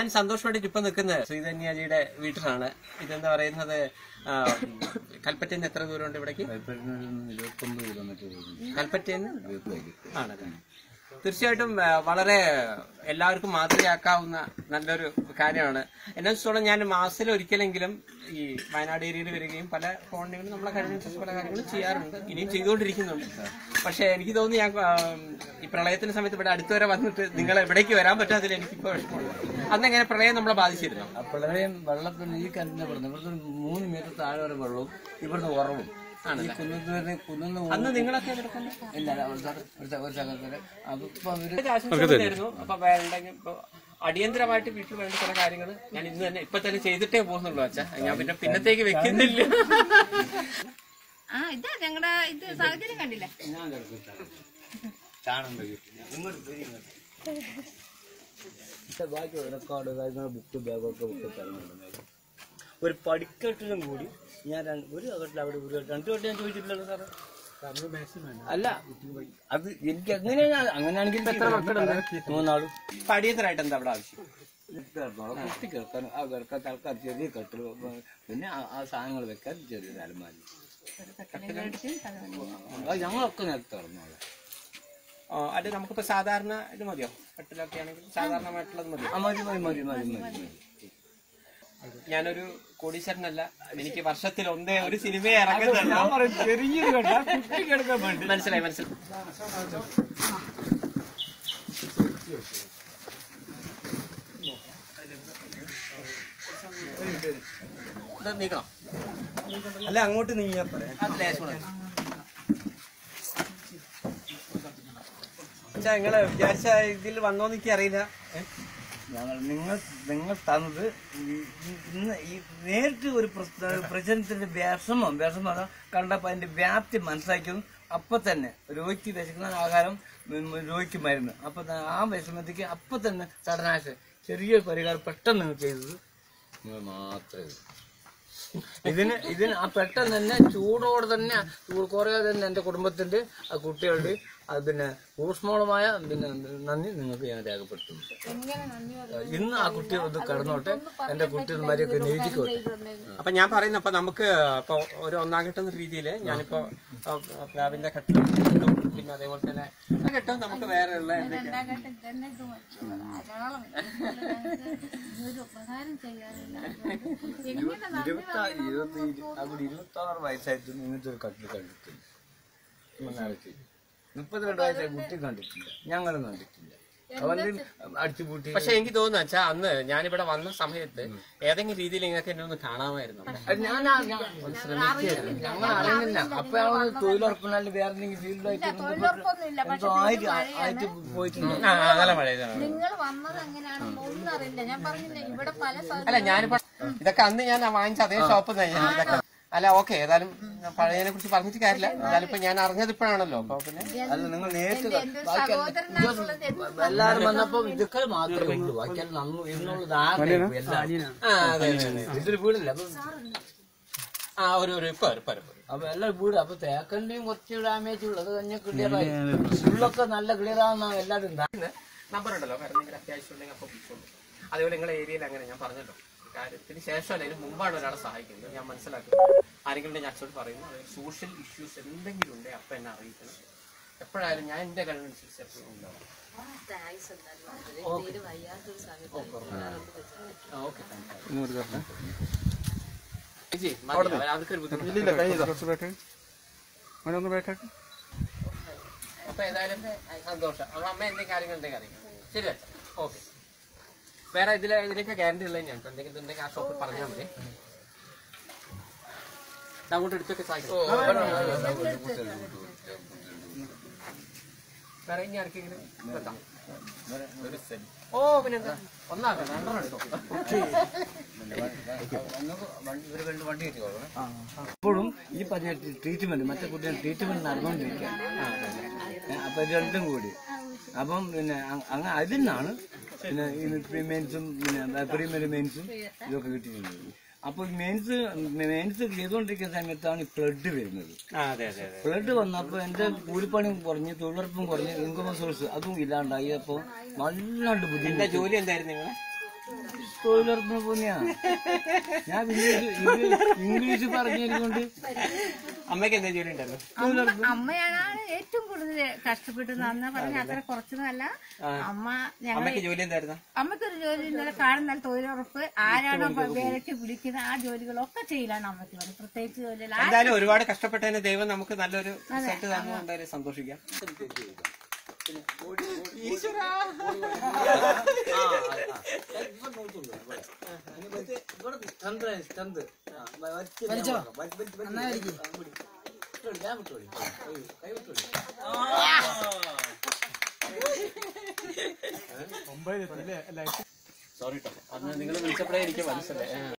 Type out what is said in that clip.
ഞാൻ സന്തോഷമായിട്ട് ഇപ്പൊ നിൽക്കുന്നത് ശ്രീധന്യാജിയുടെ വീട്ടിലാണ്. ഇതെന്താ പറയുന്നത്? കൽപ്പറ്റയിൽ നിന്ന് എത്ര ദൂരമുണ്ട് ഇവിടേക്ക്? കൽപ്പറ്റയിൽ നിന്ന് ആണല്ലേ? തീർച്ചയായിട്ടും വളരെ എല്ലാവർക്കും മാതൃകയാക്കാവുന്ന നല്ലൊരു കാര്യമാണ്. എന്നെ വെച്ചോളം ഞാൻ മാസത്തിൽ ഒരിക്കലെങ്കിലും ഈ വയനാട് ഏരിയയിൽ വരികയും പല ഫോണിലും നമ്മളെ കഴിഞ്ഞ പല കാര്യങ്ങളും ചെയ്യാറുണ്ട്. ഇനിയും ചെയ്തുകൊണ്ടിരിക്കുന്നുണ്ട്. പക്ഷെ എനിക്ക് തോന്നുന്നു ഞാൻ ഈ പ്രളയത്തിന്റെ സമയത്ത് ഇവിടെ അടുത്തുവരെ വന്നിട്ട് നിങ്ങൾ എവിടേക്ക് വരാൻ പറ്റാത്തതിൽ എനിക്കിപ്പോ വിഷമമുണ്ട്. അന്ന് എങ്ങനെ പ്രളയം നമ്മളെ ബാധിച്ചിരുന്നു? പ്രളയം വെള്ളത്തിന് ഈ പെടുന്നു ഇവിടുന്ന് മൂന്ന് മീറ്റർ താഴെ വരെ വെള്ളവും ഇവിടുന്ന് ഉറവും. വരെ അന്ന് നിങ്ങളൊക്കെ ഇല്ല ഒരു വരെ അപ്പൊ ഇപ്പൊ അവർ അടിയന്തരമായിട്ട് വീട്ടിൽ വേണ്ട ചില കാര്യങ്ങൾ ഞാൻ ഇന്ന് തന്നെ ഇപ്പൊ തന്നെ ചെയ്തിട്ടേ പോകുന്നുള്ളൂ അച്ഛാ. ഞാൻ പിന്നെ പിന്നത്തേക്ക് വെക്കുന്നില്ല. ആ ഇതാ ഞങ്ങളുടെ ഇത് സാഹചര്യം കണ്ടില്ലേ? ബാക്കി റെക്കോർഡ് കാര്യങ്ങൾ ബുക്ക് ബാഗൊക്കെ ബുക്ക് തരുന്നുണ്ട്. ഒരു പടിക്കെട്ടിലും കൂടി ഞാൻ ഒരു അകട്ടിൽ അവിടെ ഒരു രണ്ട് വട്ടം ഞാൻ ചോദിച്ചിട്ടില്ലല്ലോ സാറേ. അല്ല അത് എനിക്ക് അങ്ങനെയാണ് അങ്ങനെയാണെങ്കിൽ എത്ര മക്കളുണ്ട് മൂന്നാളും. അടിയന്തരമായിട്ട് എന്താ അവിടെ ആവശ്യം? കുത്തി കിടക്കാൻ ആ കേൾക്കാൻ തൽക്കാൻ ചെറിയ കട്ടിൽ പിന്നെ ആ- സാധനങ്ങൾ വെക്കാൻ ചെറിയ തലമാരി ഞങ്ങളൊക്കെ നേരത്തെ കിടന്നോളാം ആ, അത് നമുക്കിപ്പോ സാധാരണ ഇത് മതിയോ? കട്ടിലൊക്കെ ആണെങ്കിൽ സാധാരണമായിട്ടുള്ളത് മതി മതി മതി മതി മതി മതി. ഞാനൊരു കോടീശ്വരനല്ല. എനിക്ക് വർഷത്തിൽ ഒന്നേ ഒരു സിനിമയെ ഇറങ്ങുന്നുള്ളൂ മനസ്സിലായി മനസ്സിലായി. നീക്കണം. അല്ല അങ്ങോട്ട് നീങ്ങിയാ പറയാം നിങ്ങൾ വിചാരിച്ച ഇതിൽ വന്നോന്ന് എനിക്ക് അറിയില്ല ഞങ്ങൾ നിങ്ങൾ നിങ്ങൾ തന്നത് ഇന്ന് ഈ നേരിട്ട് ഒരു പ്രചരണത്തിന്റെ വിഷമം വിഷമം അതാ കണ്ടപ്പോ അതിന്റെ വ്യാപ്തി മനസ്സിലാക്കിയതും അപ്പൊ തന്നെ രോഗിക്ക് വിശക്കുന്ന ആഹാരം രോഗിക്ക് മരുന്ന് അപ്പൊ ആ വിഷമത്തേക്ക് അപ്പൊ തന്നെ ചടനാശ ചെറിയ പരിഹാരം പെട്ടെന്ന് നിങ്ങൾ ചെയ്തത് നിങ്ങൾ മാത്രമേ. ഇതിന് ഇതിന് ആ പെട്ടെന്ന് തന്നെ ചൂടോടെ തന്നെ കുറേ തന്നെ എന്റെ കുടുംബത്തിന്റെ ആ കുട്ടികളുടെ അത് പിന്നെ ഊഷ്മളമായ പിന്നെ നന്ദി നിങ്ങൾക്ക് ഞാൻ രേഖപ്പെടുത്തുന്നു. ഇന്ന് ആ കുട്ടി ഒന്ന് കടന്നോട്ടെ. എന്റെ കുട്ടി മരിയൊക്കെ നീതിക്കോട്ടെ അപ്പൊ ഞാൻ പറയുന്ന അപ്പൊ നമുക്ക് ഇപ്പൊ ഒരു ഒന്നാം ഘട്ടം എന്ന രീതിയിൽ ഞാനിപ്പോ പ്ലാബിന്റെ പ്ലാവിന്റെ കെട്ടും, പിന്നെ അതേപോലെ തന്നെ ആ ഘട്ടം നമുക്ക് വേറെ ഉള്ള ഇരുപത്തി ഇരുപത്തി ആറ് വയസ്സായിട്ട് ഇങ്ങനത്തെ ഒരു കട്ടിൽ കണ്ടിട്ടില്ല ഒന്നാലോചിച്ച്. മുപ്പത്തിരണ്ട് വയസ്സായ കുട്ടി കണ്ടിട്ടില്ല. ഞങ്ങളും കണ്ടിട്ടില്ല. അടിച്ചുപൂട്ടി പക്ഷെ എനിക്ക് തോന്നുന്നു വെച്ചാ അന്ന് ഞാനിവിടെ വന്ന സമയത്ത് ഏതെങ്കിലും രീതിയിൽ നിങ്ങൾക്ക് എന്നെ ഒന്ന് കാണാമായിരുന്നു. ഞാൻ ഞങ്ങൾ അറിയുന്നില്ല. അപ്പൊ ഞങ്ങൾ തൊഴിലുറപ്പിനാലും വേറെ എന്തെങ്കിലും ഫീൽഡായിട്ട് ആയിട്ട് പോയിട്ടുണ്ട്. നല്ല മഴ നിങ്ങൾ വന്നത് എങ്ങനെയാണെന്ന് ഒന്നും അറിയില്ല. ഞാൻ പറഞ്ഞില്ലേ ഇവിടെ പല അല്ല ഞാനിപ്പോ ഇതൊക്കെ അന്ന് ഞാൻ വാങ്ങിച്ച അതേ ഷോപ്പ് തന്നെ ഇതൊക്കെ. അല്ല ഓക്കെ ഏതായാലും പഴയതിനെ കുറിച്ച് പറഞ്ഞിട്ട് കാര്യമില്ല. എന്നാലും ഇപ്പൊ ഞാൻ അറിഞ്ഞത് ഇപ്പോഴാണല്ലോ. അപ്പൊ പിന്നെ അല്ല നിങ്ങൾ നേരിട്ട് എല്ലാരും വന്നപ്പോ ഇതൊക്കെ മാത്രമേ ഉള്ളൂ. നന്നു എന്നുള്ളത് ആഗ്രഹം എല്ലാവരും ആ അതെ അതെ അതെ. ഇതൊരു വീടല്ല. അപ്പൊ ആ ഒരു ഒരു ഇപ്പൊ ഒരു പരപ്പ് അപ്പൊ എല്ലാം വീട് അപ്പൊ തേക്കന്റെയും കുറച്ച് ഡാമേജ് ഉള്ളത് തന്നെ ക്ലിയർ ആയി. ഉള്ളൊക്കെ നല്ല ക്ലിയർ ആവുന്ന എല്ലാവരും നമ്പർ ഉണ്ടല്ലോ. കാരണം അത്യാവശ്യം ഉണ്ടെങ്കിൽ അപ്പൊ വിളിച്ചോളൂ. അതേപോലെ നിങ്ങളുടെ ഏരിയയിൽ അങ്ങനെ ഞാൻ പറഞ്ഞല്ലോ. കാര്യത്തിന് ശേഷമല്ല ഇതിന് മുമ്പാണ് ഒരാളെ സഹായിക്കുന്നത്. ഞാൻ മനസ്സിലാക്കുന്നത് ആരെങ്കിലും ഞാൻ അച്ഛനോട് പറയുന്നു അതായത് സോഷ്യൽ ഇഷ്യൂസ് എന്തെങ്കിലും ഉണ്ടെങ്കിൽ അപ്പം എന്നെ അറിയിക്കണം. എപ്പോഴായാലും ഞാൻ എന്റെ കഴിവനുസരിച്ച് എപ്പോഴും ഉണ്ടാവും. ഓക്കെ ചേച്ചി മതി. അവർക്കൊരു ബുദ്ധിമുട്ട്. അപ്പൊ ഏതായാലും സന്തോഷം. അപ്പൊ അമ്മ എന്തെങ്കിലും കാര്യങ്ങൾ ഉണ്ടെങ്കിൽ ശരി അച്ഛാ. ഓക്കെ വേറെ ഇതിലെ ഇതിലേക്ക് ഗ്യാരണ്ടി ഉള്ളത് ഞാൻ എന്തെങ്കിലും ഉണ്ടെങ്കിൽ ആ ഷോപ്പിൽ പറഞ്ഞാൽ മതി. അങ്ങോട്ട് എടുത്തൊക്കെ ഓ പിന്നെന്താ? ഒന്നാക്കാം രണ്ടെണ്ണം എടുത്തോ. അപ്പോഴും ഈ പറഞ്ഞ ട്രീറ്റ്മെന്റ് മറ്റേ കുട്ടികൾ ട്രീറ്റ്മെന്റ് നടന്നുകൊണ്ടിരിക്കുകയാണ്. ഏ, അപ്പൊ രണ്ടും കൂടി. അപ്പം പിന്നെ അങ്ങ് അതിൽ നിന്നാണ് പിന്നെ ഈ പ്രീമെയിൻസും പിന്നെ പ്രീമിയർ മെയിൻസും ഇതൊക്കെ കിട്ടിയിട്ടുള്ളത്. അപ്പൊ ഈ മെയിൻസ് മെയിൻസ് ചെയ്തുകൊണ്ടിരിക്കുന്ന സമയത്താണ് ഈ ഫ്ലഡ് വരുന്നത്. ഫ്ലഡ് വന്നപ്പോ എന്റെ കൂലിപ്പണിയും കുറഞ്ഞ് തൊഴിലുറപ്പും കുറഞ്ഞ് ഇൻകം സോഴ്സ് അതും ഇല്ലാണ്ടായി അപ്പൊ നല്ലാണ്ട് എന്താ ബുദ്ധിമുട്ട് ജോലി എന്തായിരുന്നു നിങ്ങളെ തൊഴിലുറപ്പിന് പോന്നെയാ ഞാൻ ഇംഗ്ലീഷ് ഇംഗ്ലീഷ് ഇംഗ്ലീഷ് പറഞ്ഞതുകൊണ്ട് അമ്മയ്ക്ക് എന്താ ജോലി അമ്മയാണ് ഏറ്റവും കൂടുതൽ കഷ്ടപ്പെട്ടത് അന്ന് പറഞ്ഞ അത്ര കുറച്ചൊന്നുമല്ല. അമ്മ ഞങ്ങൾ അമ്മയ്ക്ക് ജോലി എന്തായിരുന്നു? അമ്മയ്ക്കൊരു ജോലി ഇന്നലെ കാണുന്ന തൊഴിലുറപ്പ്. ആരാണോ വേലയ്ക്ക് വിളിക്കുന്നത് ആ ജോലികളൊക്കെ ചെയ്യലാണ് അമ്മയ്ക്ക് വേണ്ടത് പ്രത്യേകിച്ച് ജോലി എന്തായാലും ഒരുപാട് കഷ്ടപ്പെട്ടതിന് ദൈവം നമുക്ക് നല്ലൊരു റിസൾട്ട് സന്തോഷിക്കാം. സോറി കേട്ടോ അന്ന് നിങ്ങൾ വിളിച്ചപ്പോഴേ എനിക്ക് മനസ്സിലായി.